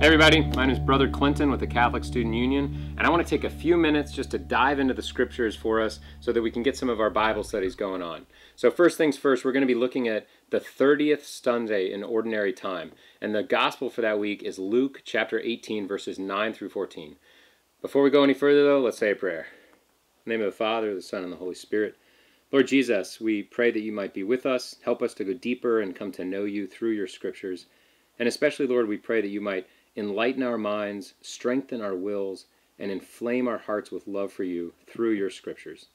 Hey everybody, my name is Brother Clinton with the Catholic Student Union, and I want to take a few minutes just to dive into the scriptures for us so that we can get some of our Bible studies going on. So, first things first, we're going to be looking at the 30th Sunday in Ordinary Time, and the gospel for that week is Luke chapter 18, verses 9 through 14. Before we go any further, though, let's say a prayer. Name of the Father, the Son, and the Holy Spirit. Lord Jesus, we pray that you might be with us, help us to go deeper and come to know you through your scriptures. And especially, Lord, we pray that you might enlighten our minds, strengthen our wills, and inflame our hearts with love for you through your scriptures.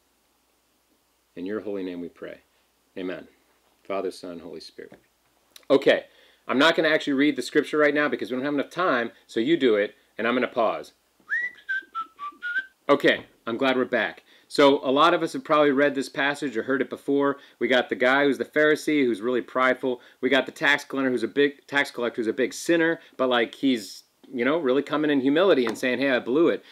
In your holy name we pray. Amen. Father, Son, Holy Spirit. Okay, I'm not going to actually read the scripture right now because we don't have enough time, so you do it, and I'm going to pause. Okay, I'm glad we're back. So a lot of us have probably read this passage or heard it before. We got the guy who's the Pharisee who's really prideful. We got the tax collector who's a big tax collector who's a big sinner, but like he's you know really coming in humility and saying, "Hey, I blew it."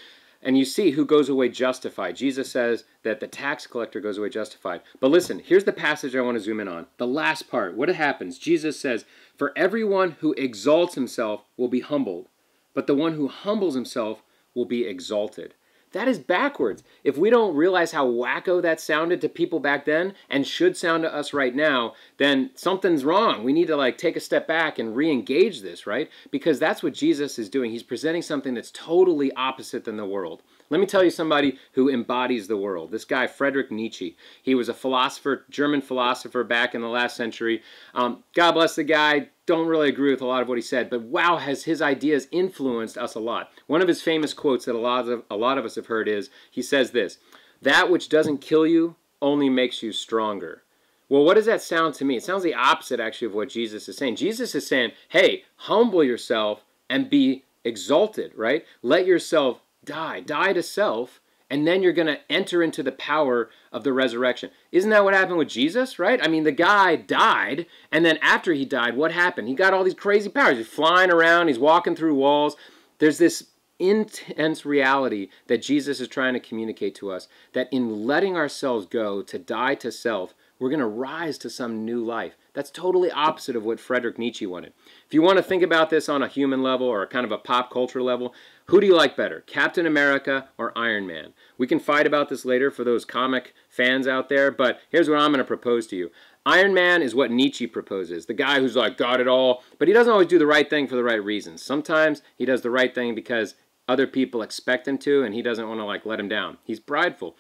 And you see who goes away justified. Jesus says that the tax collector goes away justified. But listen, here's the passage I want to zoom in on. The last part. What happens? Jesus says, "For everyone who exalts himself will be humbled, but the one who humbles himself will be exalted." That is backwards. If we don't realize how wacko that sounded to people back then and should sound to us right now, then something's wrong. We need to like take a step back and re-engage this, right? Because that's what Jesus is doing. He's presenting something that's totally opposite than the world. Let me tell you somebody who embodies the world. This guy, Friedrich Nietzsche. He was a philosopher, German philosopher back in the last century. Um, God bless the guy. Don't really agree with a lot of what he said, but wow, has his ideas influenced us a lot. One of his famous quotes that a lot of a lot of us have heard is he says this: "That which doesn't kill you only makes you stronger." Well, what does that sound to me? It sounds the opposite actually of what Jesus is saying. Jesus is saying, "Hey, humble yourself and be exalted, right? Let yourself die, die to self, and then you're going to enter into the power of the resurrection. Isn't that what happened with Jesus, right? I mean, the guy died, and then after he died, what happened? He got all these crazy powers. He's flying around, he's walking through walls. There's this intense reality that Jesus is trying to communicate to us that in letting ourselves go to die to self, we're going to rise to some new life. That's totally opposite of what Friedrich Nietzsche wanted. If you want to think about this on a human level or kind of a pop culture level, who do you like better, Captain America or Iron Man? We can fight about this later for those comic fans out there, but here's what I'm going to propose to you. Iron Man is what Nietzsche proposes, the guy who's like got it all, but he doesn't always do the right thing for the right reasons. Sometimes he does the right thing because other people expect him to and he doesn't want to like let him down. He's prideful.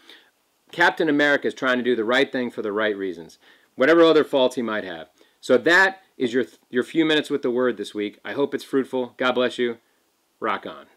Captain America is trying to do the right thing for the right reasons, whatever other faults he might have. So that is your your few minutes with the word this week. I hope it's fruitful. God bless you. Rock on.